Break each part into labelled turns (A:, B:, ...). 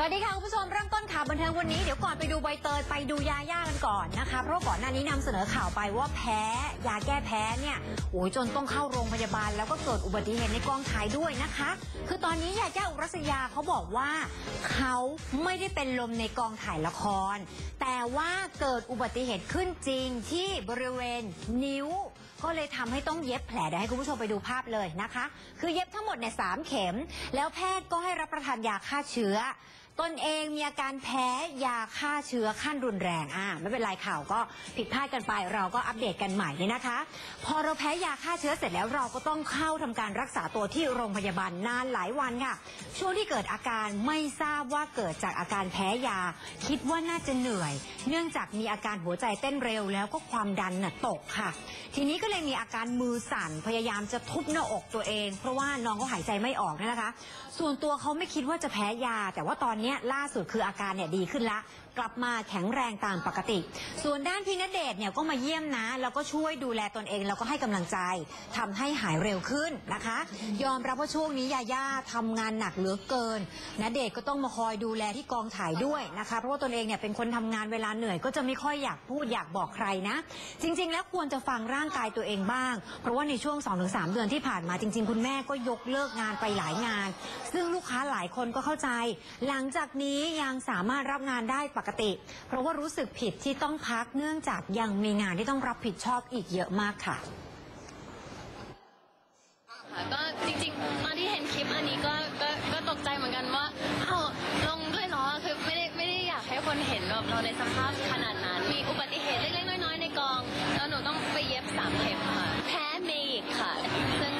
A: สวัสดีค่ะคุณผู้ชมเริ่มต้นข่าวบันเทิงวันนี้เดี๋ยวก่อนไปดูใบเตยไปดูยาย่ากันก่อนนะคะเพราะก่อนหน้านี้นำเสนอข่าวไปว่าแพ้ยาแก้แพ้เนี่ยโอ้ยจนต้องเข้าโรงพยาบาล แล้วก็เกิดอุบัติเหตุในกองถ่ายด้วยนะคะ คือตอนนี้ยาย่าอุรัสยาเขาบอกว่าเขาไม่ได้เป็นลมในกองถ่ายละคร แต่ว่าเกิดอุบัติเหตุขึ้นจริงที่บริเวณนิ้วก็เลยทำให้ต้องเย็บแผลเดี๋ยวให้คุณผู้ชมไปดูภาพเลยนะคะ คือเย็บทั้งหมดเนี่ยสามเข็ม แล้วแพทย์ก็ให้รับประทานยาฆ่าเชื้อ ตนเองมีอาการแพ้ยาฆ่าเชื้อขั้นรุนแรงอ่าไม่เป็นไรข่าวก็ผิดพลาดกันไป เราก็อัปเดตกันใหม่นี่นะคะ พอเราแพ้ยาฆ่าเชื้อเสร็จแล้วเราก็ต้องเข้าทำการรักษาตัวที่โรงพยาบาลนานหลายวันค่ะ ช่วงที่เกิดอาการไม่ทราบว่าเกิดจากอาการแพ้ยา คิดว่าน่าจะเหนื่อย เนื่องจากมีอาการหัวใจเต้นเร็วแล้วก็ความดันน่ะตกค่ะ ทีนี้ก็เลยมีอาการมือสั่นพยายามจะทุบหน้าอกตัวเอง เพราะว่าน้องเขาหายใจไม่ออกนั่นะคะ ส่วนตัวเขาไม่คิดว่าจะแพ้ยา แต่ว่าตอนเนี้ล่าสุดคืออาการเนี่ยดีขึ้นละ กลับมาแข็งแรงตามปกติ ส่วนด้านพี่ณเดชเนี่ยก็มาเยี่ยมนะ แล้วก็ช่วยดูแลตนเองแล้วก็ให้กำลังใจทำให้หายเร็วขึ้นนะคะ ยอมรับว่าช่วงนี้ยาย่าทำงานหนักเหลือเกินณเดชก็ต้องมาคอยดูแลที่กองถ่ายด้วยนะคะ เพราะว่าตนเองเนี่ยเป็นคนทำงานเวลาเหนื่อยก็จะไม่ค่อยอยากพูดอยากบอกใครนะ จริง ๆ แล้วควรจะฟังร่างกายตัวเองบ้าง เพราะว่าในช่วง 2-3 เดือนที่ผ่านมาจริง ๆ คุณแม่ก็ยกเลิกงานไปหลายงาน ซึ่งลูกค้าหลายคนก็เข้าใจหลังจากจากนี้ยังสามารถรับงานได้ปกติ เพราะว่ารู้สึกผิดที่ต้องพักเนื่องจากยังมีงานที่ต้องรับผิดชอบอีกเยอะมากค่ะ
B: ก็จริงๆตอนที่เห็นคลิปอันนี้ก็ก็ก็ตกใจเหมือนกันว่าเอ้าลงด้วยเนาะคือไม่ได้ไม่ได้อยากให้คนเห็นแบบเราในสภาพขนาดนั้น มีอุบัติเหตุเล็กๆน้อยๆในกอง แล้วหนูต้องไปเย็บสามเข็มค่ะแพ้เมกค่ะซึ่ง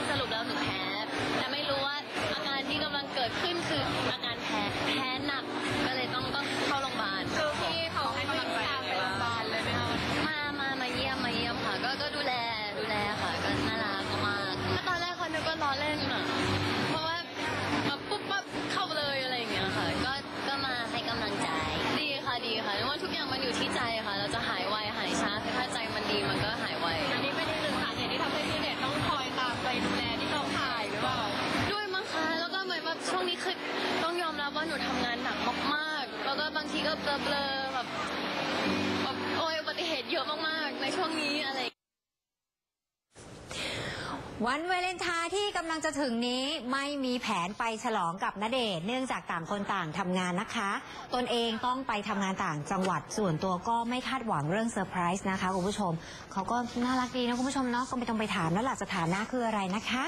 B: ดูแลดูแลค่ะก็น่ารักมากก็ตอนแรกเขานึกว่าล้อเล่นอะเพราะว่าแบบปุ๊บปั๊บเข้าเลยอะไรอย่างเงี้ยค่ะ ก็ก็มาให้กำลังใจ ดีค่ะดีค่ะเพราะว่าทุกอย่างมันอยู่ที่ใจค่ะ เราจะหายไวหายช้าคือถ้าใจมันดีมันก็หายไว
C: อันนี้เป็นอีกหนึ่งสาเหตุที่ทำให้พี่เดชต้องคอยตามไปดูแลที่กองถ่ายหรือเปล่า
B: ด้วยมั้งคะแล้วก็เหมือนแบบช่วงนี้คือต้องยอมรับว่าหนูทำงานหนักมากๆ แล้วก็บางทีก็เบลอๆแบบแบบโอ้ยอุบัติเหตุเยอะมากๆ ในช่วงนี้อะไร
A: วันวาเลนไทน์ที่กำลังจะถึงนี้ไม่มีแผนไปฉลองกับณเดชน์เนื่องจากต่างคนต่างทำงานนะคะ ตนเองต้องไปทำงานต่างจังหวัดส่วนตัวก็ไม่คาดหวังเรื่องเซอร์ไพรส์นะคะคุณผู้ชม เขาก็น่ารักดีนะคุณผู้ชมเนาะก็ไม่ต้องไปถามแล้วล่ะสถานะคืออะไรนะคะ